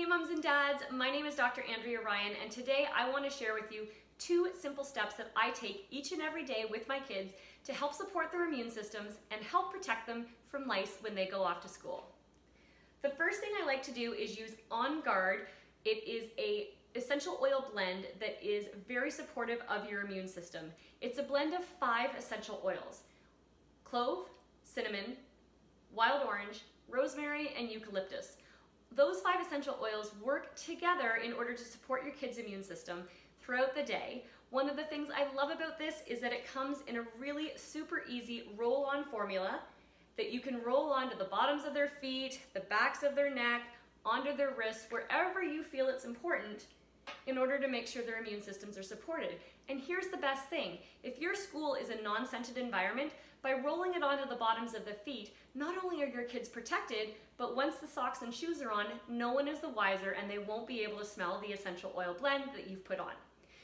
Hey moms and dads, my name is Dr. Andrea Ryan and today I want to share with you two simple steps that I take each and every day with my kids to help support their immune systems and help protect them from lice when they go off to school. The first thing I like to do is use On Guard. It is a essential oil blend that is very supportive of your immune system. It's a blend of five essential oils. Clove, cinnamon, wild orange, rosemary, and eucalyptus. Those five essential oils work together in order to support your kid's immune system throughout the day. One of the things I love about this is that it comes in a really super easy roll-on formula that you can roll onto the bottoms of their feet, the backs of their neck, onto their wrists, wherever you feel it's important in order to make sure their immune systems are supported. And here's the best thing. If your school is a non-scented environment, by rolling it onto the bottoms of the feet, not only are your kids protected, but once the socks and shoes are on, no one is the wiser and they won't be able to smell the essential oil blend that you've put on.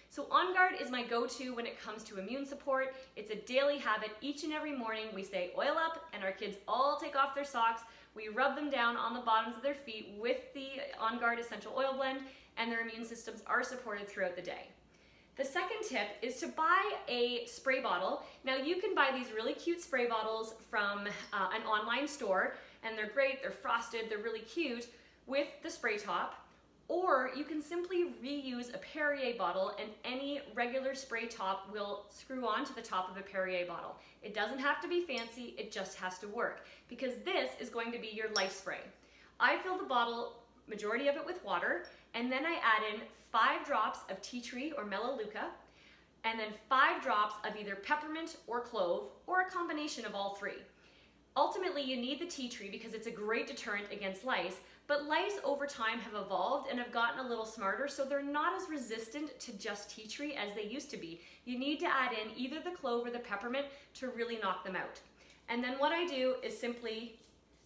So On Guard is my go-to when it comes to immune support. It's a daily habit. Each and every morning we say oil up and our kids all take off their socks. We rub them down on the bottoms of their feet with the On Guard essential oil blend and their immune systems are supported throughout the day. The second tip is to buy a spray bottle. Now you can buy these really cute spray bottles from uh, an online store and they're great, they're frosted, they're really cute with the spray top. Or you can simply reuse a Perrier bottle and any regular spray top will screw on to the top of a Perrier bottle. It doesn't have to be fancy, it just has to work because this is going to be your life spray. I fill the bottle, majority of it with water, and then I add in five drops of tea tree or melaleuca, and then five drops of either peppermint or clove, or a combination of all three. Ultimately, you need the tea tree because it's a great deterrent against lice, but lice over time have evolved and have gotten a little smarter, so they're not as resistant to just tea tree as they used to be. You need to add in either the clove or the peppermint to really knock them out. And then what I do is simply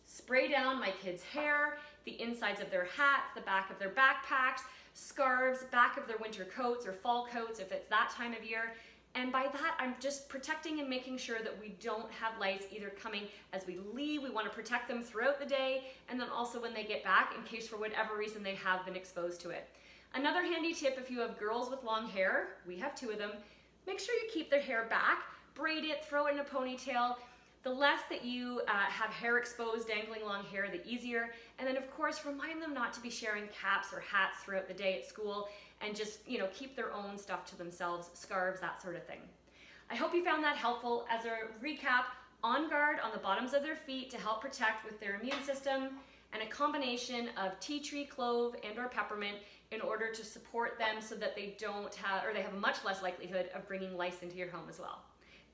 spray down my kids' hair, the insides of their hats, the back of their backpacks, scarves, back of their winter coats or fall coats if it's that time of year, and by that, I'm just protecting and making sure that we don't have lights either coming as we leave, we wanna protect them throughout the day, and then also when they get back in case for whatever reason they have been exposed to it. Another handy tip if you have girls with long hair, we have two of them, make sure you keep their hair back, braid it, throw it in a ponytail, the less that you uh, have hair exposed, dangling long hair, the easier. And then of course, remind them not to be sharing caps or hats throughout the day at school and just, you know, keep their own stuff to themselves, scarves, that sort of thing. I hope you found that helpful. As a recap, on guard on the bottoms of their feet to help protect with their immune system and a combination of tea tree, clove, and or peppermint in order to support them so that they don't have, or they have a much less likelihood of bringing lice into your home as well.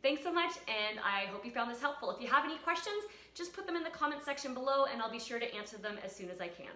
Thanks so much, and I hope you found this helpful. If you have any questions, just put them in the comment section below, and I'll be sure to answer them as soon as I can.